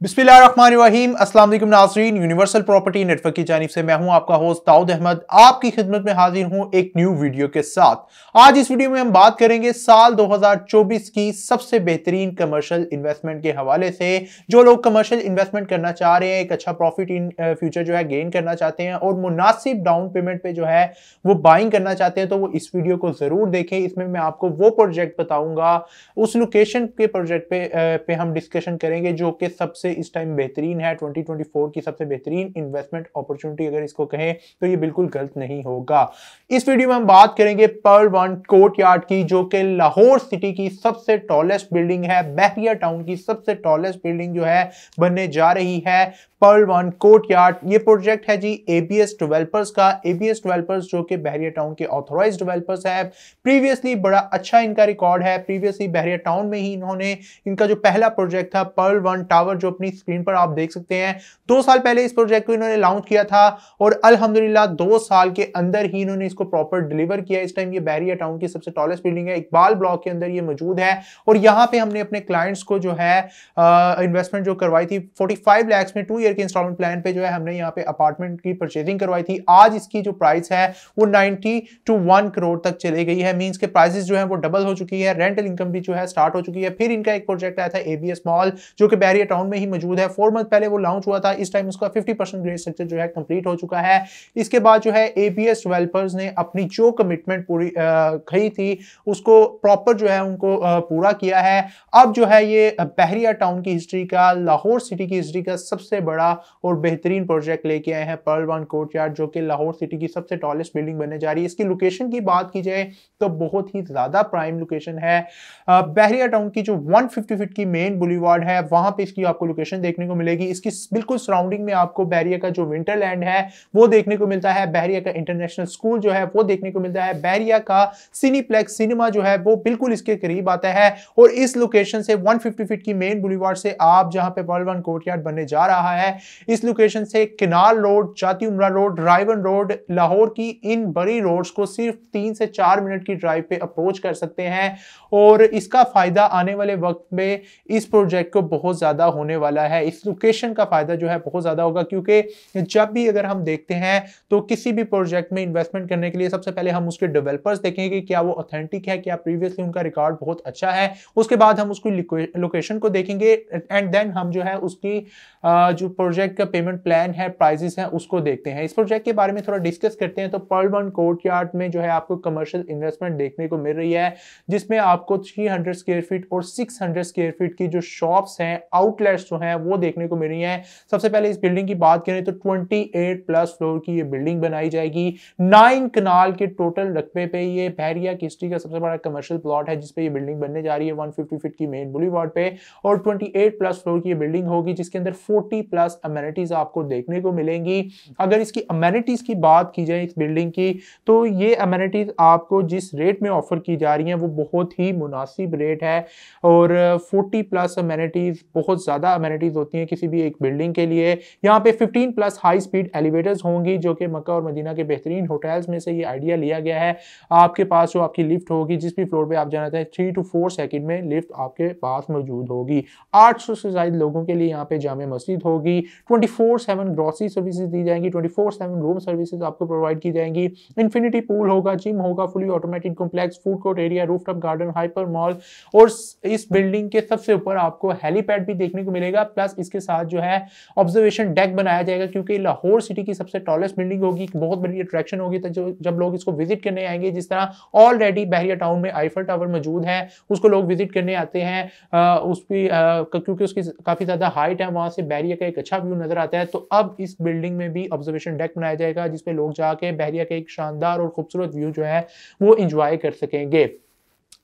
बिस्मिल्लाहिर्रहमानिर्रहीम। अस्सलाम वालेकुम नाजरीन। यूनिवर्सल प्रॉपर्टी नेटवर्क की जानिब से मैं हूँ आपका होस्ट दाऊद अहमद। आपकी खिदमत में हाजिर हूँ एक न्यू वीडियो के साथ। आज इस वीडियो में हम बात करेंगे साल 2024 की सबसे बेहतरीन कमर्शियल इन्वेस्टमेंट के हवाले से जो लोग कमर्शियल इन्वेस्टमेंट करना चाह रहे हैं एक अच्छा प्रॉफिट इन फ्यूचर जो है गेन करना चाहते हैं और मुनासिब डाउन पेमेंट पर पे जो है वो बाइंग करना चाहते हैं तो वो इस वीडियो को ज़रूर देखें। इसमें मैं आपको वो प्रोजेक्ट बताऊँगा। उस लोकेशन के प्रोजेक्ट पे, पे हम डिस्कशन करेंगे जो कि सबसे से इस टाइम बेहतरीन है 2024 की सबसे बेहतरीन इन्वेस्टमेंट अपॉर्चुनिटी अगर इसको कहें तो ये बिल्कुल गलत नहीं होगा। इस वीडियो में हम बात करेंगे पर्ल वन कोर्ट यार्ड की, जो कि लाहौर सिटी की सबसे टॉलेस्ट बिल्डिंग है बहरिया टाउन की सबसे टॉलेस्ट बिल्डिंग जो है, बनने जा रही है पर्ल वन कोर्ट यार्ड ये प्रोजेक्ट है जी एबीएस डेवलपर्स का। एबीएस डेवलपर्स जो कि बहरिया टाउन के ऑथोराइज डेवलपर्स है। प्रीवियसली बड़ा अच्छा इनका रिकॉर्ड है। प्रीवियसली बहरिया टाउन में ही इन्होंने, इनका जो पहला प्रोजेक्ट था पर्ल वन टावर जो अपनी स्क्रीन पर आप देख सकते हैं। दो साल पहले इस प्रोजेक्ट को इन्होंने लॉन्च किया था और अल्हम्दुलिल्लाह दो साल के अंदर ही इन्होंने इसको प्रॉपर डिलीवर किया। इस टाइम ये बहरिया टाउन की सबसे टॉलेस्ट बिल्डिंग है, इकबाल ब्लॉक के अंदर ये मौजूद है और यहाँ पे हमने अपने क्लाइंट्स को जो है इन्वेस्टमेंट जो करवाई थी फोर्टी फाइव में टू ईयर के इंस्टॉलमेंट प्लान पे जो है हमने यहाँ पे अपार्टमेंट की परचेजिंग करवाई थी। आज इसकी जो प्राइस है, वो नाइनटी टू वन करोड़ तक चले गई है। मीन्स के प्राइसेस जो है वो डबल हो चुकी है रेंटल इनकम भी जो है स्टार्ट हो चुकी है। फिर इनका एक प्रोजेक्ट आया था एबीएस मॉल जो कि बैरिया टाउन में ही मौजूद है। फोर मंथ पहले वो लॉन्च हुआ था, इस टाइम उसका फिफ्टी परसेंट ग्रेड स्ट्रक्चर जो है कंप्लीट हो चुका है। इसके बाद जो है एबीएस डेवलपर्स ने अपनी जो कमिटमेंट पूरी कही थी, उसको प्रॉपर जो है उनको पूरा किया है। अब जो है ये बहरिया टाउन की हिस्ट्री का, लाहौर सिटी की हिस्ट्री का सबसे बड़ा और बेहतरीन प्रोजेक्ट लेके आए हैं पर्ल वन कोर्ट जो कि लाहौर सिटी की सबसे टॉलेस्ट बिल्डिंग बनने जा रही है। इसकी लोकेशन की बात की जाए तो बहुत ही ज़्यादा प्राइम लोकेशन है। बहरिया टाउन की जो 150 फीट की मेन बुलीवार्ड है, वहाँ पे इसकी आपको लोकेशन देखने को मिलेगी। इसकी बिल्कुल सराउंडिंग में आपको बैरिया का जो विंटरलैंड है, वो देखने को मिलता है। बैरिया का इंटरनेशनल स्कूल जो है, वो देखने को मिलता है। बैरिया का सिनीप्लेक्स सिनेमा जो है, वो बिल्कुल इसके करीब आता है। और इस लोकेशन से 150 फीट की मेन बुलीवार्ड से आप जहाँ पे वर्ल्ड वन कोर्टयार्ड बनने जा रहा है, इस लोकेशन से किनाल रोड जाती उमरा रोड रायवन रोड लाहौर की इन बड़ी रोड्स को सिर्फ़ तीन से चार मिनट की ड्राइव पे अप्रोच कर सकते हैं। और इसका फ़ायदा आने वाले वक्त में इस प्रोजेक्ट को बहुत ज़्यादा होने वाला है, इस लोकेशन का फ़ायदा जो है बहुत ज़्यादा होगा, क्योंकि जब भी अगर हम देखते हैं तो किसी भी प्रोजेक्ट में इन्वेस्टमेंट करने के लिए सबसे पहले हम उसके डेवलपर्स देखेंगे कि क्या वो ऑथेंटिक है, क्या प्रीवियसली उनका रिकॉर्ड बहुत अच्छा है। उसके बाद हम उसकी लोकेशन को देखेंगे एंड देन हम जो है उसकी जो प्रोजेक्ट का पेमेंट प्लान है प्राइजेस हैं, उसको देखते हैं। इस प्रोजेक्ट के बारे में थोड़ा डिस्कस करते हैं तो पर्ल वन कोर्ट यार्ड में जो है आपको कमर्शियल इन्वेस्टमेंट देखने को मिल रही है, जिसमें आपको 300 स्क्वायर फीट और 600 स्क्वायर फीट की जो शॉप्स हैं आउटलेट्स जो हैं वो देखने को मिल रही हैं। सबसे पहले इस बिल्डिंग की बात करें तो 28 प्लस फ्लोर की ये बिल्डिंग बनाई जाएगी। नाइन कनाल के टोटल रकबे पे ये बहरिया की हिस्ट्री का सबसे बड़ा कमर्शियल प्लॉट है जिसपे ये बिल्डिंग बनने जा रही है वन फीट की मेन बुली पे। और ट्वेंटी प्लस फ्लोर की ये बिल्डिंग होगी, जिसके अंदर फोर्टी प्लस अमेनिटीज आपको देखने को मिलेंगी। अगर इसकी अमेनिटीज की बात की जाए इस बिल्डिंग की तो ये अमेनिटीज आपको जिस रेट में ऑफ़र की जा रही हैं, वो बहुत ही मुनासिब रेट है। और 40 प्लस अमेनिटीज बहुत ज़्यादा अमेनिटीज होती हैं किसी भी एक बिल्डिंग के लिए। यहाँ पे 15 प्लस हाई स्पीड एलिवेटर्स होंगी, जो कि मक्का और मदीना के बेहतरीन होटल्स में से ये आइडिया लिया गया है। आपके पास जो आपकी लिफ्ट होगी, जिस भी फ्लोर पे आप जाना चाहें थ्री टू फोर सेकेंड में लिफ्ट आपके पास मौजूद होगी। आठ सौ से ज़्यादा लोगों के लिए यहाँ पे जाम मस्जिद होगी। Twenty four seven grocery services दी जाएँगी twenty four seven room services आपको प्रोवाइड की जाएँगी। इन्फिनिटी पूल होगा जिम होगा fully automatic complex food court area roof garden hyper mall और इस बिल्डिंग के सबसे ऊपर आपको हेलीपैड भी देखने को मिलेगा। प्लस इसके साथ जो है ऑब्जर्वेशन डेक बनाया जाएगा, क्योंकि लाहौर सिटी की सबसे टॉलेस्ट बिल्डिंग होगी बहुत बड़ी अट्रैक्शन होगी तो जब लोग इसको विज़िट करने आएँगे, जिस तरह ऑलरेडी बहरिया टाउन में आईफर टावर मौजूद है, उसको लोग विज़िट करने आते हैं उसकी क्योंकि उसकी काफ़ी ज़्यादा हाइट है, वहाँ से बैरिया का एक अच्छा व्यू नज़र आता है तो अब इस बिल्डिंग में भी ऑब्जर्वेशन डेक बनाया जाएगा, जिसपे लोग जाके बहरिया का एक शानदार और खूबसूरत व्यू जो है, वो इंजॉय कर सकेंगे।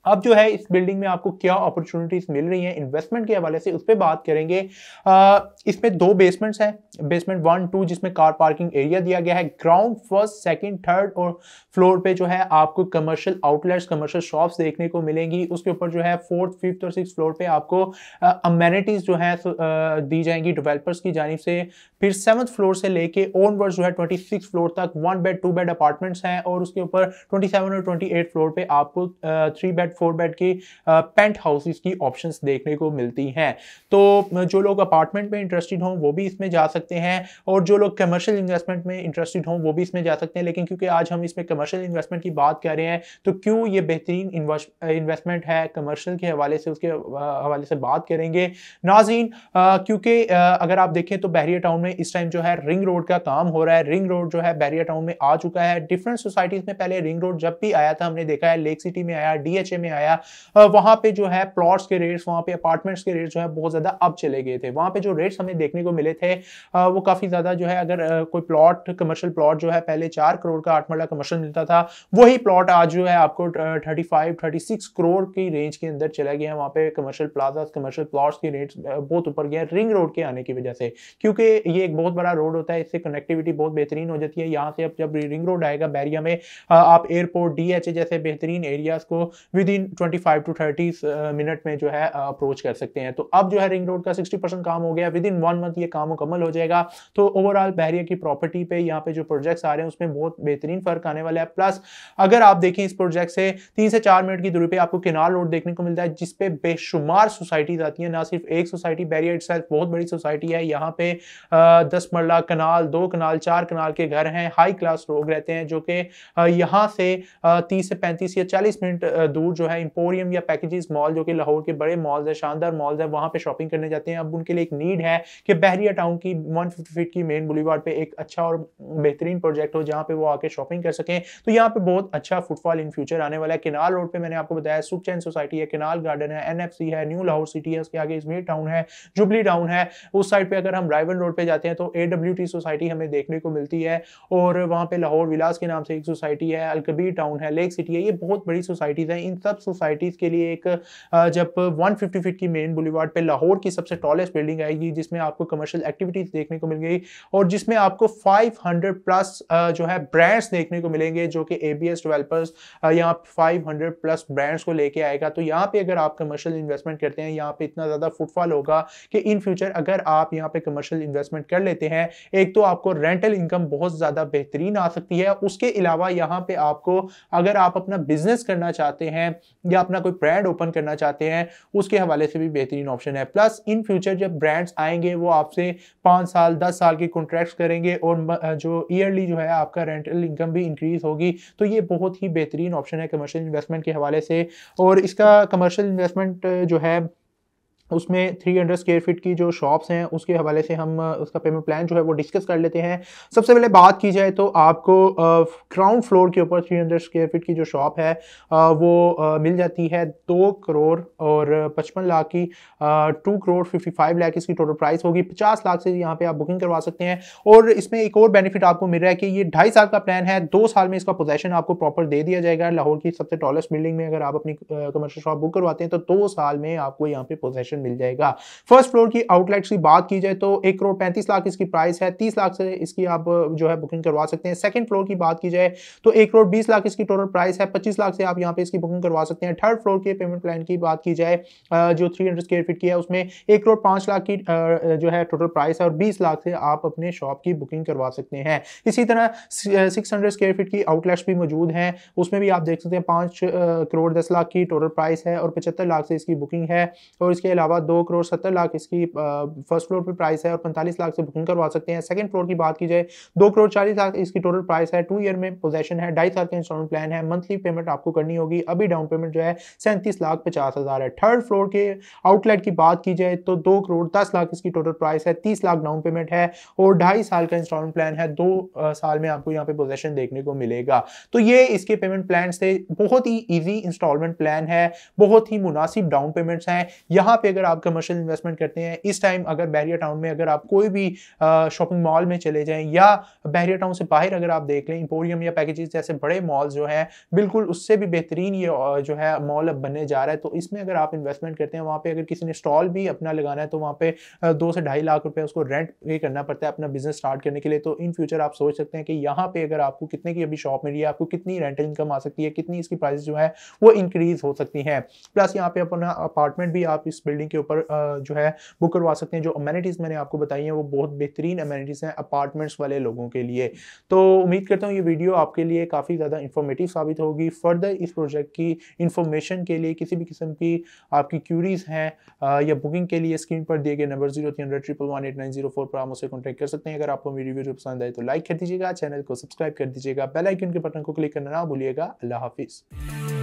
अब जो है, इस बिल्डिंग में आपको क्या अपॉर्चुनिटीज़ मिल रही हैं? इन्वेस्टमेंट के हवाले से उस पर बात करेंगे। इसमें दो बेसमेंट्स हैं। बेसमेंट वन टू जिसमें कार पार्किंग एरिया दिया गया है। ग्राउंड फ़र्स्ट सेकंड थर्ड और फ्लोर पे जो है आपको कमर्शियल आउटलेट्स कमर्शियल शॉप्स देखने को मिलेंगी। उसके ऊपर जो है फोर्थ फिफ्थ और सिक्स फ्लोर पे आपको अमेनिटीज जो है दी जाएँगी। डिवेलपर्स की जानब से फिर सेवंथ फ्लोर से लेके ओनवर्ड जो है ट्वेंटी सिक्स फ्लोर तक one bed two bed apartments हैं और उसके ऊपर ट्वेंटी सेवन और ट्वेंटी एट फ्लोर पे आपको थ्री बेड फोर बेड की पेंट हाउसेस की ऑप्शन देखने को मिलती हैं। तो जो लोग अपार्टमेंट में इंटरेस्टेड हों, वो भी इसमें जा सकते हैं और जो लोग कमर्शियल इन्वेस्टमेंट में इंटरेस्टेड हों, वो भी इसमें जा सकते हैं। लेकिन क्योंकि आज हम इसमें कमर्शियल इन्वेस्टमेंट की बात कर रहे हैं तो क्यों ये बेहतरीन इन्वेस्टमेंट है? कमर्शियल के हवाले से उसके हवाले से बात करेंगे। नाजीन क्योंकि अगर आप देखें तो बहरिया टाउन में इस टाइम जो है रिंग रोड का काम हो रहा है। रिंग रोड जो है बहरिया टाउन में आ चुका है। डिफरेंट सोसाइटीज में पहले रिंग रोड जब भी आया था, हमने देखा है लेक सिटी में आया डीएचए में आया वहाँ पे जो है प्लॉट्स के रेट्स वहाँ पे अपार्टमेंट्स के रेट्स जो है बहुत ज़्यादा अब चले गए थे। वहाँ पे जो रेट्स हमें देखने को मिले थे वो काफ़ी ज़्यादा जो है अगर कोई प्लॉट कमर्शियल प्लॉट जो है पहले चार करोड़ का आठ मरला कमर्शियल मिलता था, वही प्लॉट आज जो है आपको thirty five thirty six crore की रेंज के अंदर चला गया वहाँ पे कमर्शियल प्लाजा कमर्शियल प्लॉट्स की रेट्स बहुत ऊपर गया रिंग रोड के आने की वजह से। क्योंकि ये एक बहुत बड़ा रोड होता है, इससे कनेक्टिविटी बहुत बेहतरीन हो जाती है। यहाँ से अब जब रिंग रोड आएगा बैरिया में आप एयरपोर्ट डी जैसे बेहतरीन एरियाज़ को within twenty two thirty minute में जो है अप्रोच कर सकते हैं। तो अब जो है रिंग रोड का सिक्सटी काम हो गया। विद इन वन मंथ ये काम मुकम्मल हो जाएगा। तो ओवरऑल बैरिया की प्रॉपर्टी पे यहाँ पे जो प्रोजेक्ट्स आ रहे हैं, उसमें बहुत बेहतरीन फ़र्क आने वाला है। प्लस अगर आप देखें इस प्रोजेक्ट से, तीन से चार मिनट की दूरी पे आपको किनार रोड देखने को मिलता है जिसपे बेशुमार सोसाइटीज आती हैं। ना सिर्फ़ एक सोसाइटी बैरियर इट बहुत बड़ी सोसाइटी है। यहाँ पे दस मरला कनाल, दो कनाल, चार कनाल के घर हैं हाई क्लास लोग रहते हैं जो कि यहाँ से तीस से पैंतीस या चालीस मिनट दूर जो है इंपोरियम या पैकेजेस मॉल जो कि लाहौर के बड़े मॉल्स है, शानदार मॉल्स है, वहाँ पे शॉपिंग करने जाते हैं। अब उनके लिए एक नीड है कि बहरिया टाउन की वन फीट की मेन बुलीवार पे एक अच्छा और बेहतरीन प्रोजेक्ट हो जहाँ पे वो आके शॉपिंग कर सकें। तो यहाँ पे बहुत अच्छा फुटफॉल इन फ्यूचर आने वाला है। किनाल रोड पे मैंने आपको बताया सुख चैन सोसाइटी है, किनाल गार्डन है एनएफसी है न्यू लाहौर सिटी है, उसके आगे इजमेर टाउन है जुबली टाउन है। उस साइड पे अगर हम राइवन रोड पे जाते हैं तो ए डब्ल्यू टी सोसाइटी हमें देखने को मिलती है और वहाँ पे लाहौर विलास के नाम से एक सोसाइटी है, अलकबीर टाउन है लेक सिटी है, ये बहुत बड़ी सोसाइटीज है। इन सब सोसाइटीज के लिए एक जब 150 फीट की मेन बुलीवार्ड पे लाहौर की सबसे टॉलेस्ट बिल्डिंग आएगी, जिसमें आपको कमर्शियल एक्टिविटीज़ देखने को मिल गई और जिसमें आपको 500 प्लस जो है ब्रांड्स देखने को मिलेंगे, जो कि एबीएस डेवलपर्स यहाँ 500 प्लस ब्रांड्स को लेके आएगा। तो यहाँ पे अगर आप कमर्शियल इन्वेस्टमेंट करते हैं, यहाँ पे इतना ज़्यादा फुटफॉल होगा कि इन फ्यूचर अगर आप यहाँ पे कमर्शियल इन्वेस्टमेंट कर लेते हैं। एक तो आपको रेंटल इनकम बहुत ज़्यादा बेहतरीन आ सकती है। उसके अलावा यहाँ पे आपको अगर आप अपना बिज़नेस करना चाहते हैं या अपना कोई ब्रांड ओपन करना चाहते हैं, उसके हवाले से भी बेहतरीन ऑप्शन है। प्लस इन फ्यूचर जब ब्रांड्स आएँगे, वो आपसे पाँच साल, दस साल के कॉन्ट्रैक्ट करेंगे और जो ईयरली जो है आपका रेंटल इनकम भी इंक्रीज होगी तो ये बहुत ही बेहतरीन ऑप्शन है कमर्शियल इन्वेस्टमेंट के हवाले से। और इसका कमर्शियल इन्वेस्टमेंट जो है उसमें थ्री हंड्रेड स्क्वेयर फीट की जो शॉप्स हैं, उसके हवाले से हम उसका पेमेंट प्लान जो है वो डिस्कस कर लेते हैं। सबसे पहले बात की जाए तो आपको ग्राउंड फ्लोर के ऊपर थ्री हंड्रेड स्क्वेयर फीट की जो शॉप है वो मिल जाती है दो करोड़ और पचपन लाख की two crore fifty five lakh इसकी टोटल प्राइस होगी। पचास लाख से यहाँ पे आप बुकिंग करवा सकते हैं। और इसमें एक और बेनिफिट आपको मिल रहा है कि ये ढाई साल का प्लान है, दो साल में इसका पोजेशन आपको प्रॉपर दे दिया जाएगा। लाहौर की सबसे टॉलेस्ट बिल्डिंग में अगर आप अपनी कमर्शियल शॉप बुक करवाते हैं तो दो साल में आपको यहाँ पे पोजेशन मिल जाएगा। फ़र्स्ट फ्लोर की आउटलेट्स की बात की जाए तो एक करोड़ पैंतीस लाख इसकी प्राइस है, तीस लाख से इसकी आप जो है बुकिंग करवा सकते हैं। सेकंड फ्लोर की बात की जाए तो एक करोड़ बीस लाख इसकी टोटल प्राइस है, पच्चीस लाख से आप यहाँ पे इसकी बुकिंग करवा सकते हैं। थर्ड फ्लोर के पेमेंट प्लान की बात की जाए जो थ्री हंड्रेड फीट की है, उसमें एक करोड़ पाँच लाख की जो है टोटल प्राइस है और बीस लाख से आप अपने शॉप की बुकिंग करवा सकते हैं। इसी तरह सिक्स हंड्रेड फीट की आउटलेट्स भी मौजूद हैं, उसमें भी आप देख सकते हैं पाँच करोड़ दस लाख की टोटल प्राइस है और पचहत्तर लाख से इसकी बुकिंग है और इसके अलावा दो करोड़ सत्तर लाख इसकी फ़र्स्ट फ्लोर पे प्राइस है और पैंतालीस लाख से बुकिंग करवा सकते हैं। सेकंड फ्लोर की बात की जाए, दो करोड़ चालीस लाख इसकी टोटल प्राइस है। टू ईयर में पोजेशन है, ढाई साल का इंस्टॉलमेंट प्लान है। मंथली पेमेंट आपको करनी होगी। अभी डाउन पेमेंट जो है, सैंतीस लाख पचास हज़ार है। थर्ड फ्लोर के आउटलेट की बात की जाए तो दो करोड़ दस लाख इसकी टोटल प्राइस है। तीस लाख डाउन पेमेंट है और ढाई साल का इंस्टॉलमेंट प्लान है। दो साल में आपको यहाँ पे पोजेशन देखने को मिलेगा। तो ये इसके पेमेंट प्लान से बहुत ही ईजी इंस्टॉलमेंट प्लान है। बहुत ही मुनासिब डाउन पेमेंट्स हैं। यहाँ पे अगर आप कमर्शियल इन्वेस्टमेंट करते हैं, इस टाइम अगर बैरिया टाउन में अगर आप कोई भी शॉपिंग मॉल में चले जाएँ या बैरिया टाउन से बाहर अगर आप देख लें इंपोरियम या पैकेजेस जैसे बड़े मॉल जो है, बिल्कुल उससे भी बेहतरीन ये जो है मॉल अब बनने जा रहा है। तो इसमें अगर आप इन्वेस्टमेंट करते हैं, वहाँ पे अगर किसी ने स्टॉल भी अपना लगाना है तो वहाँ पे दो से ढाई लाख रुपए उसको रेंट पे करना पड़ता है अपना बिज़नेस स्टार्ट करने के लिए। तो इन फ्यूचर आप सोच सकते हैं कि यहाँ पे अगर आपको कितने की अभी शॉप मिली है, आपको कितनी रेंटल इनकम आ सकती है, कितनी इसकी प्राइस जो है वो इंक्रीज हो सकती है। प्लस यहाँ पे अपना अपार्टमेंट भी आप इस बिल्डिंग बिल्डिंग के ऊपर जो है बुक करवा सकते हैं। जो अमेनिटीज़ मैंने आपको बताई हैं, वो बहुत बेहतरीन अमेनिटीज़ हैं अपार्टमेंट्स वाले लोगों के लिए। तो उम्मीद करता हूँ ये वीडियो आपके लिए काफ़ी ज़्यादा इंफॉर्मेटिव साबित होगी। फर्दर इस प्रोजेक्ट की इंफॉर्मेशन के लिए किसी भी किस्म की आपकी क्यूरीज हैं या बुकिंग के लिए स्क्रीन पर दिए गए number zero three hundred triple one eight nine zero four पर आप मुझसे कॉन्टैक्ट कर सकते हैं। अगर आपको मेरी वीडियो पसंद आए तो लाइक कर दीजिएगा चैनल को सब्सक्राइब कर दीजिएगा बेल आइकन के बटन को क्लिक करना ना भूलिएगा। अल्लाह हाफिज़।